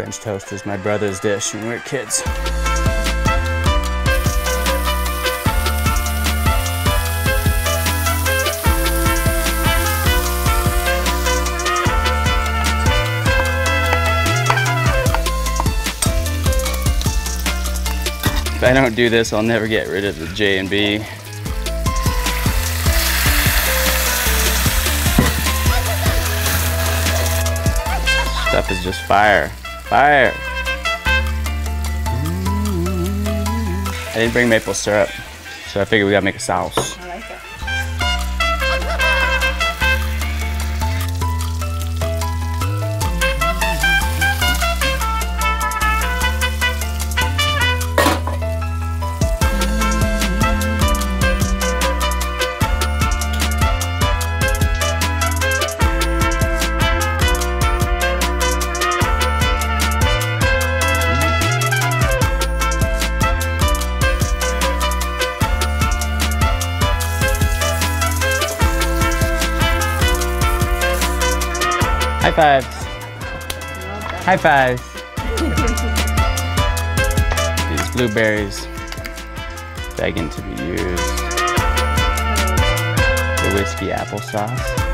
French toast was my brother's dish when we were kids. If I don't do this, I'll never get rid of the J and B. Stuff is just fire. Fire. I didn't bring maple syrup, so I figured we gotta make a sauce. High fives. High fives. These blueberries begging to be used. The whiskey applesauce.